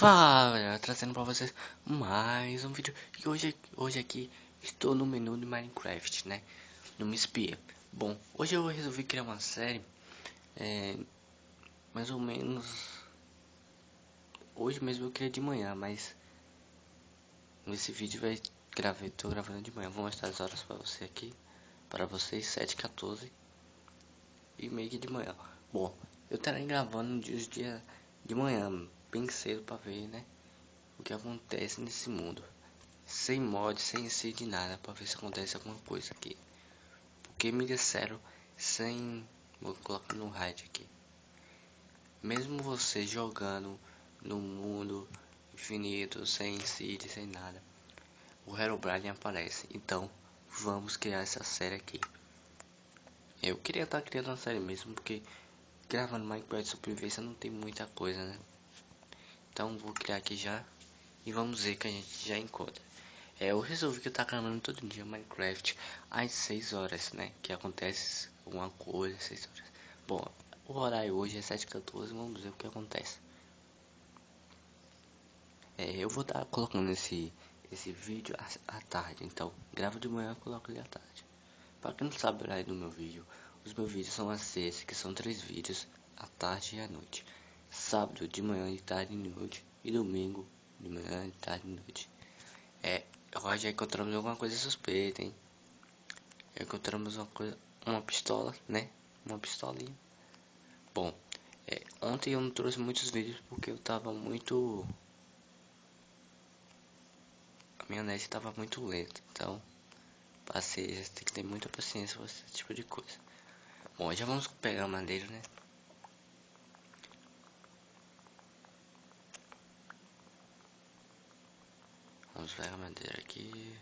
Fala galera, trazendo pra vocês mais um vídeo. E hoje, hoje aqui estou no menu de Minecraft, né? No Me Bom, hoje eu resolvi criar uma série é, Mais ou menos Hoje mesmo eu criei de manhã, mas Nesse vídeo vai gravar, tô gravando de manhã. Vou mostrar as horas pra você aqui Para vocês, 7h14 E meio que de manhã. Bom, eu estarei gravando nos dias de, de manhã bem cedo para ver, né? O que acontece nesse mundo. Sem mod, sem seed, nada, para ver se acontece alguma coisa aqui. Porque me disseram sem... Vou colocar no hide aqui. Mesmo você jogando no mundo infinito, sem seed, sem nada, o Herobrine aparece. Então, vamos criar essa série aqui. Eu queria estar criando uma série mesmo, porque gravando Minecraft sobrevivência não tem muita coisa, né? Então vou criar aqui já e vamos ver que a gente já encontra. É, eu resolvi que eu tá gravando todo dia Minecraft às 6 horas, né? Que acontece alguma coisa às 6 horas. Bom, o horário hoje é 7h14, vamos ver o que acontece. É, eu vou estar tá colocando esse, esse vídeo à, à tarde, então gravo de manhã e coloco ele à tarde. Para quem não sabe o horário do meu vídeo, os meus vídeos são sexta, que são três vídeos, à tarde e à noite sábado de manhã, de tarde e noite, e domingo de manhã, de tarde e noite. É, hoje encontramos alguma coisa suspeita, hein? Encontramos uma coisa, uma pistola, né? Uma pistolinha. Bom, é, ontem eu não trouxe muitos vídeos porque eu tava muito... A minha net tava muito lenta, então... Passei, tem que ter muita paciência com esse tipo de coisa. Bom, já vamos pegar madeira, né? Vamos pegar madeira aqui.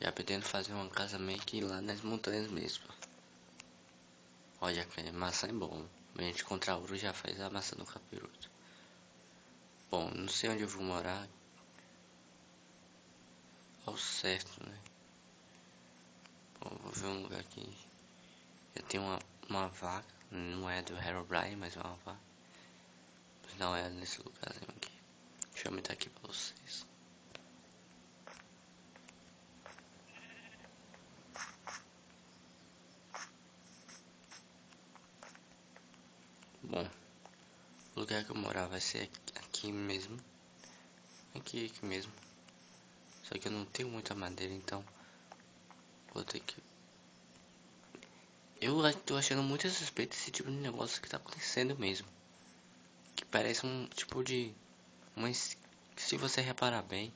Já pretendo fazer uma casa meio que lá nas montanhas mesmo. Olha, que maçã é bom. A gente encontrar ouro já faz a maçã no capiroto. Bom, não sei onde eu vou morar. Ao certo, né? Vou ver um lugar aqui. Eu tenho uma, uma vaca. Não é do Herobrine, mas é uma vaca. Não é nesse lugarzinho aqui. Deixa eu aumentar aqui pra vocês. Bom, o lugar que eu morar vai ser aqui mesmo. Aqui, aqui mesmo. Só que eu não tenho muita madeira, então vou ter que. Eu tô achando muito suspeito esse tipo de negócio que tá acontecendo mesmo. Parece um tipo de uma se você reparar bem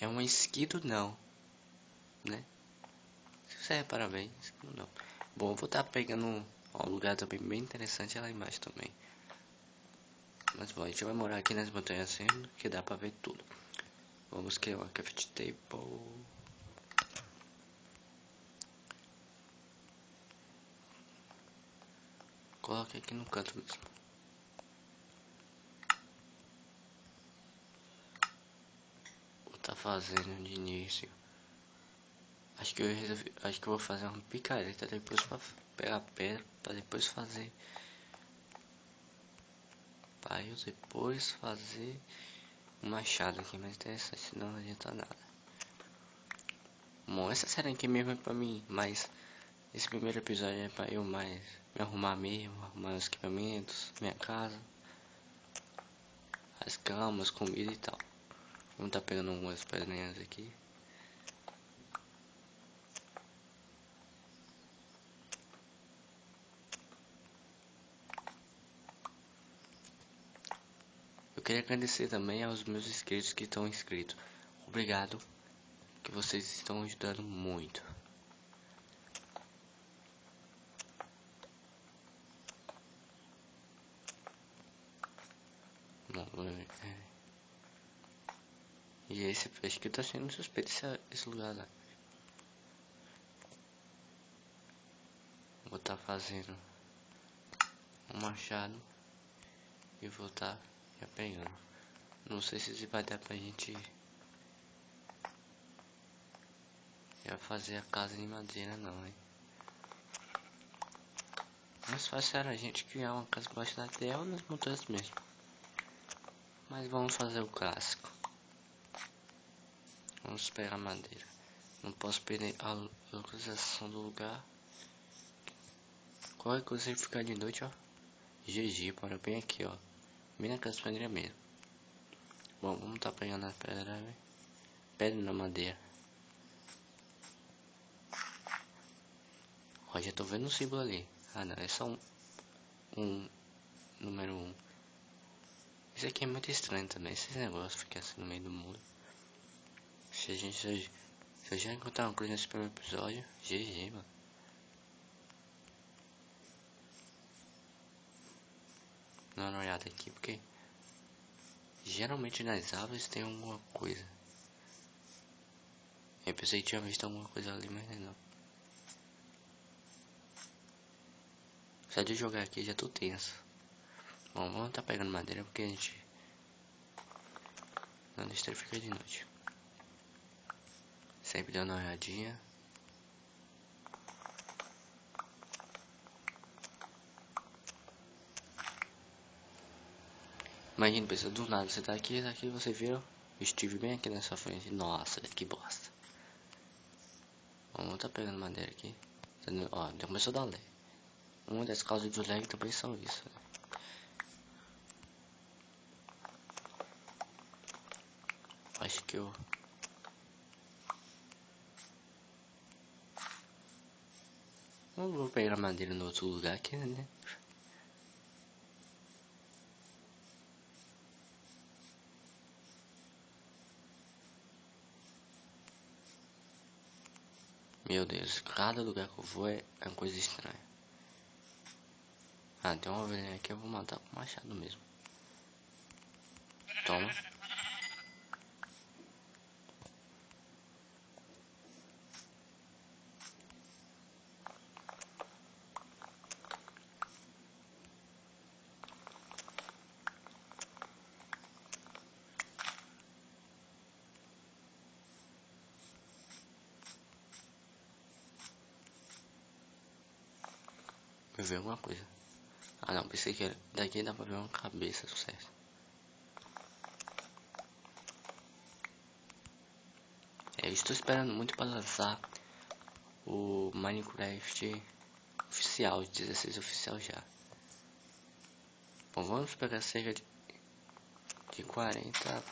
é um esquido não né? Se você reparar bem esquido não. Bom vou estar tá pegando um, lugar também bem interessante lá embaixo também. Mas bom a gente vai morar aqui nas montanhas sendo que dá pra ver tudo. Vamos criar uma craft table coloque aqui no canto mesmo tá fazendo de início. Acho que eu resolvi, acho que eu vou fazer uma picareta depois para pegar pedra para depois fazer para eu depois fazer um machado aqui mais interessante, não adianta nada. Bom, essa série aqui mesmo é pra mim, mas esse primeiro episódio é pra eu mais me arrumar mesmo, arrumar os equipamentos, minha casa, as camas, comida e tal. Vamos tá pegando algumas pedrinhas aqui. Eu queria agradecer também aos meus inscritos que estão inscritos. Obrigado, que vocês estão ajudando muito. Bom, é... E esse que tá sendo suspeito esse, esse lugar lá. Vou estar tá fazendo um machado e vou estar tá já pegando. Não sei se vai dar pra gente já fazer a casa de madeira não, hein. mais fácil era a gente criar uma casa baixo da terra ou nas montanhas mesmo. Mas vamos fazer o clássico. Vamos pegar madeira. Não posso perder a localização do lugar. Qualquer coisa ficar de noite, ó. GG, para bem aqui, ó. Bem na casa pedra mesmo. Bom, vamos tá pegando a pedra, né? Pedra na madeira. Ó, já tô vendo um símbolo ali. Ah, não, é só um, um número 1. Um. Isso aqui é muito estranho também, esse negócio ficar assim no meio do mundo. Se a gente se eu já encontrar uma coisa nesse primeiro episódio, GG, mano. Dá uma olhada aqui, porque geralmente nas árvores tem alguma coisa. Eu pensei que tinha visto alguma coisa ali, mas não. É Só de jogar aqui já tô tenso. Bom, vamos tá pegando madeira porque a gente não deixa ficar de noite. Sempre dando uma olhadinha. Imagina, pessoal, do nada você tá aqui, tá aqui, você vira, estive bem aqui nessa frente. Nossa, que bosta. Vamos tá pegando madeira aqui. Ó, já começou a dar lag. Uma das causas do lag também são isso. Né? Acho que eu... Não vou pegar madeira no outro lugar aqui, né? Meu Deus, cada lugar que eu vou é, uma coisa estranha. Ah, tem uma ovelha aqui, eu vou matar com machado mesmo. Toma. Vi alguma coisa. Ah não, pensei que era. Daqui dá pra ver uma cabeça, sucesso. É, eu estou esperando muito para lançar o Minecraft oficial, 16 oficial já. Bom, vamos pegar cerca de, de 40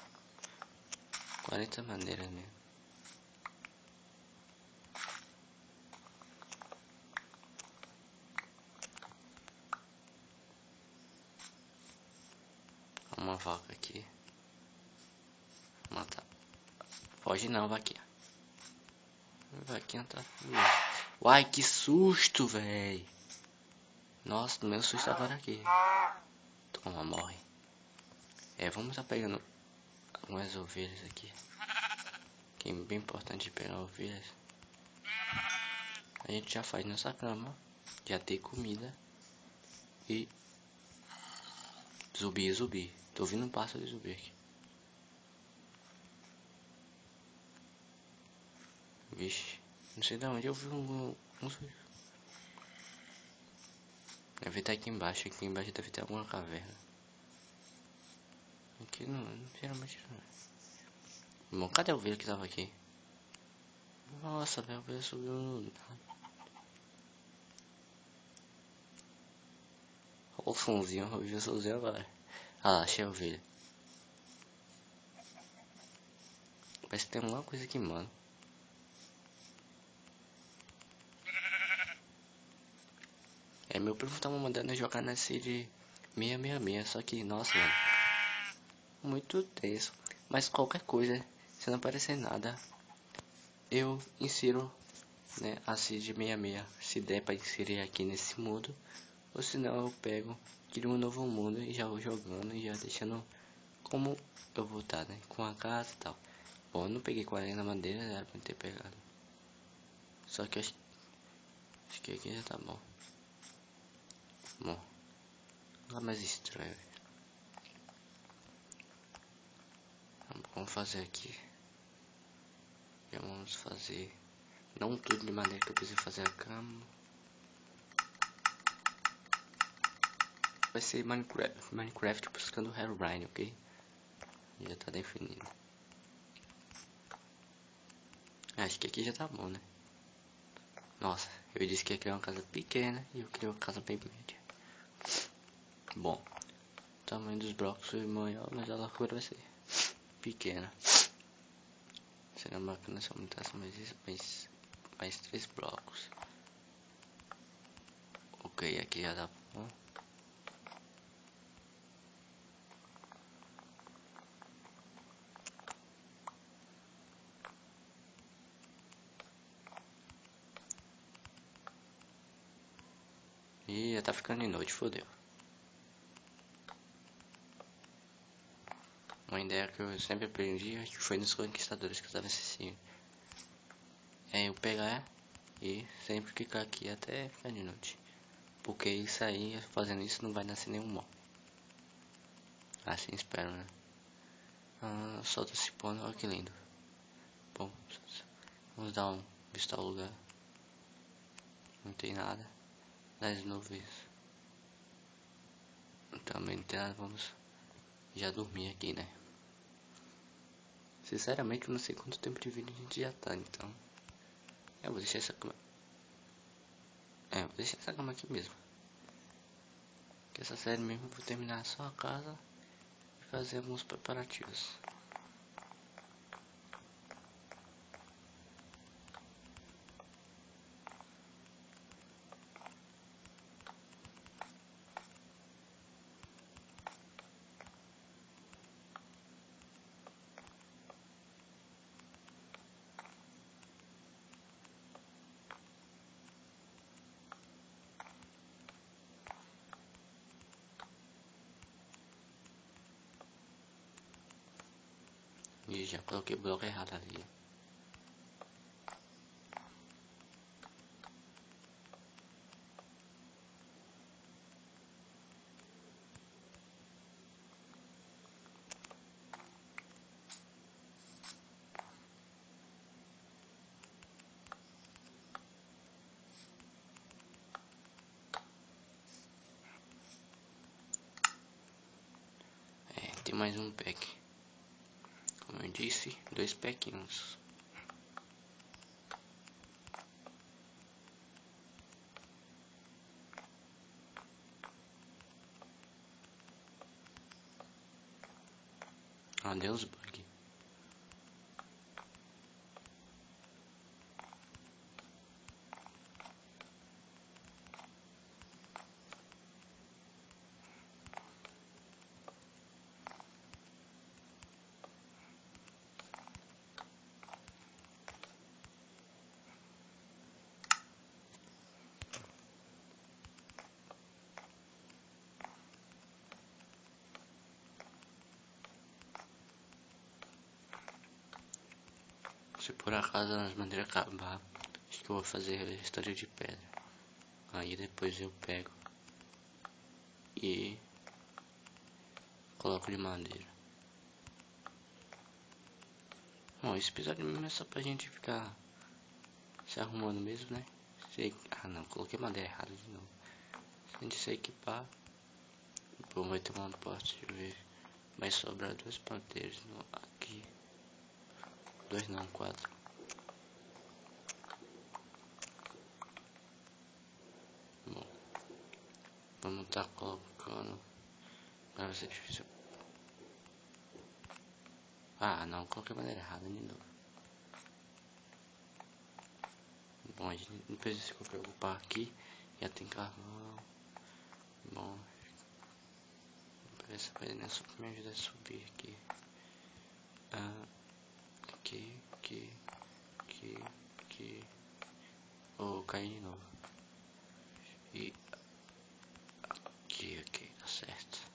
40 maneiras mesmo. Vaca aqui. Matar. Pode não, vaquinha. Vaquinha tá. Uai, que susto, velho. Nossa, do meu susto agora aqui. Toma, morre. É, vamos tá pegando algumas ovelhas aqui. Que é bem importante pegar ovelhas. A gente já faz nossa cama. Já tem comida. E. Zumbi, zumbi. Tô ouvindo um pássaro de zumbi aqui. Vixe, não sei de onde eu vi um, Deve estar aqui embaixo, aqui embaixo deve ter alguma caverna. Aqui não, geralmente não. Bom, cadê o ovelha que tava aqui? Nossa, velho, o ovelha subiu no... O somzinho, o sozinho agora. Ah, achei a ovelha. Parece que tem alguma coisa aqui, mano. É, meu primo tava mandando eu jogar na série 666, só que, nossa, mano. Muito tenso. Mas qualquer coisa, se não aparecer nada, eu insiro né, a seed 66, se der pra inserir aqui nesse mundo. Ou senão eu pego crio um novo mundo e já vou jogando e já deixando como eu vou estar, né? Com a casa e tal. Bom, eu não peguei 40 madeira, era pra ter pegado. Só que acho, acho que aqui já tá bom. Bom, não é mais estranho. Vamos fazer aqui. Já vamos fazer. Não tudo de maneira que eu preciso fazer a cama. Vai ser Minecraft, Minecraft buscando Herobrine, ok? Já tá definido. Acho que aqui já tá bom, né? Nossa, eu disse que ia criar uma casa pequena e eu criei uma casa bem média. Bom, o tamanho dos blocos foi maior, mas a largura vai ser pequena. Será bacana se aumentasse mais, mais, mais três blocos. Ok, aqui já dá bom. E já tá ficando de noite, fodeu. Uma ideia que eu sempre aprendi, que foi nos conquistadores que eu tava assistindo. É eu pegar e sempre clicar aqui até ficar de noite. Porque isso aí, fazendo isso, não vai nascer nenhum mal. Assim espero, né? Ah, solta esse pano, olha que lindo. Bom, vamos dar um visitar o lugar. Não tem nada das nuvens. Também nada, vamos já dormir aqui, né? Sinceramente, eu não sei quanto tempo de vídeo a gente já tá, então. Eu vou deixar essa cama. É, vou deixar essa cama aqui mesmo. Que essa série mesmo eu vou terminar só a casa e fazer alguns preparativos. E já coloquei o bloco errado ali. É, mais um pack disse, dois pequinhos. Adeus, bug. Se por acaso as madeiras acabar, acho que eu vou fazer história de pedra. Aí depois eu pego e coloco de madeira. Bom, esse episódio mesmo é só pra gente ficar se arrumando mesmo, né? Se... Ah não, coloquei madeira errada de novo. Se a gente se equipar, bom, vai ter uma porta, eu ver. Vai sobrar duas madeiras aqui. Dois não, quatro. Bom, vamos estar tá colocando. Vai ser difícil. Ah, não, coloquei maneira errada de novo. Bom, a gente não precisa se preocupar aqui. Já tem carvão. Bom, essa vai nessa me ajudar a subir aqui. Ah aqui, aqui, aqui, aqui. Oh, caí de novo. E aqui, aqui, tá certo.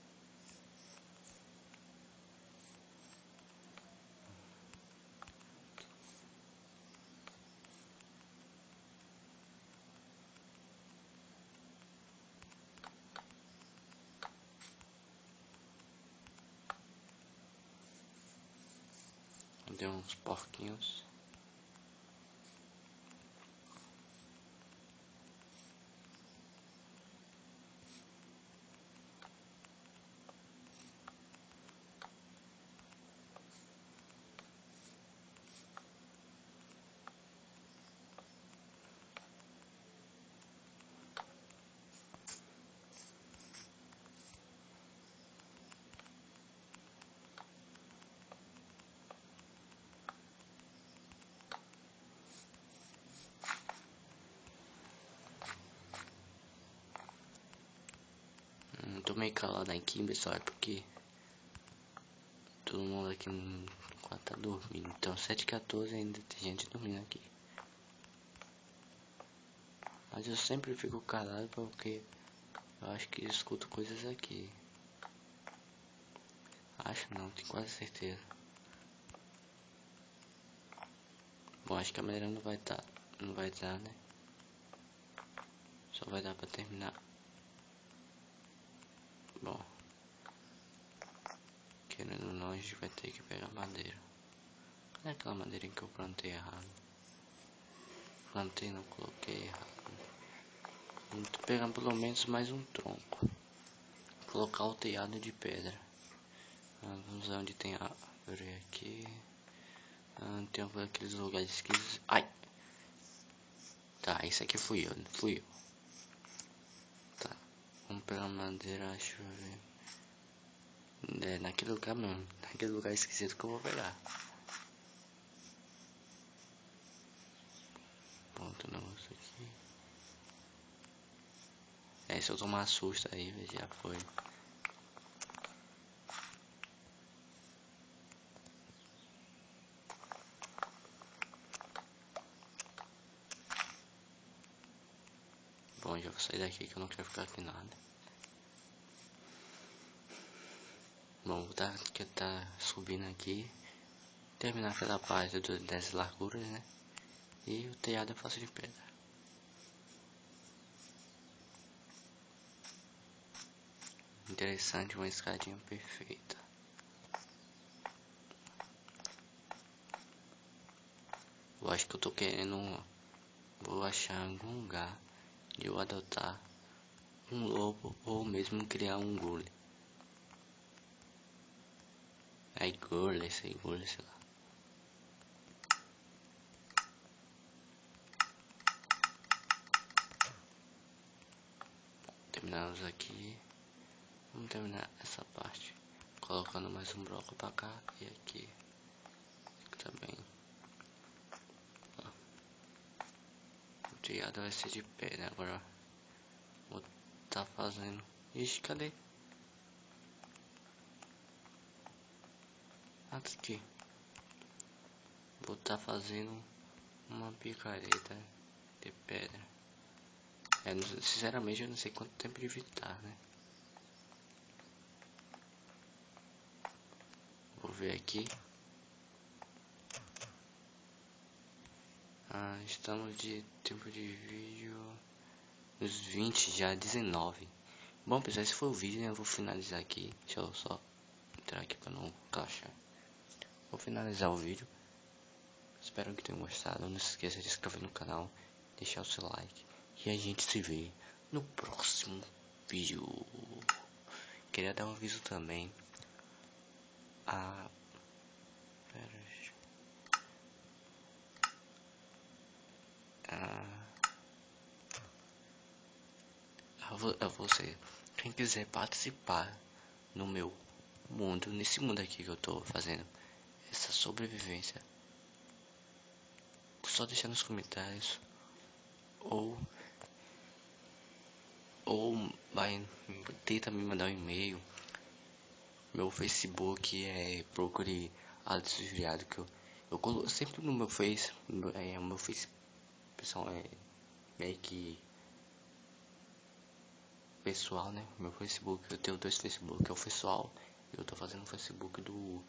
Uns porquinhos. Meio calado aqui, pessoal, é porque todo mundo aqui no quarto tá dormindo. Então 7h14 ainda tem gente dormindo aqui. Mas eu sempre fico calado porque eu acho que escuto coisas aqui. Acho não, tenho quase certeza. Bom, acho que a maneira não vai dar, tá, não vai dar, né? Só vai dar pra terminar. Bom. A gente vai ter que pegar madeira. Cadê aquela madeira que eu plantei errado? Plantei, não coloquei errado. Vamos pegar pelo menos mais um tronco. Colocar o telhado de pedra. Ah, vamos ver onde tem árvore aqui. Ah, tem aqueles lugares que... Ai! Tá, isso aqui fui eu, fui eu. Tá, vamos pegar madeira, deixa eu ver. É, naquele lugar mesmo. Naquele lugar esquisito que eu vou pegar. Pronto, o negócio aqui. É, se eu tomar susto aí, já foi. Bom, já vou sair daqui que eu não quero ficar aqui nada. Bom, tá, que tá subindo aqui. Terminar aquela parte do, das larguras, né? E o telhado eu faço de pedra. Interessante, uma escadinha perfeita. Eu acho que eu tô querendo. Vou achar algum lugar de eu adotar um lobo ou mesmo criar um Aí gole, sei gole, sei lá. Terminamos aqui. Vamos terminar essa parte colocando mais um bloco para cá e aqui. aqui também. telhado vai ser de pé, né? Agora vou tá fazendo. Ixi, cadê? Aqui. Vou tá fazendo uma picareta de pedra. É, sinceramente eu não sei quanto tempo de evitar, né? Vou ver aqui. Ah, estamos de tempo de vídeo uns 20 já 19. Bom pessoal, esse foi o vídeo, né? Eu vou finalizar aqui. Deixa eu só entrar aqui para não encaixar. Vou finalizar o vídeo. Espero que tenham gostado. Não se esqueça de se inscrever no canal, deixar o seu like. E a gente se vê no próximo vídeo. Queria dar um aviso também. A a você, quem quiser participar no meu mundo, nesse mundo aqui que eu tô fazendo, essa sobrevivência, só deixar nos comentários ou ou vai tenta me mandar um e-mail. Meu Facebook é procure Alex Viado que eu eu coloco sempre no meu Face, é o meu Face pessoal é meio que pessoal, né? Meu Facebook, eu tenho dois Facebook, é o pessoal, eu tô fazendo o Facebook do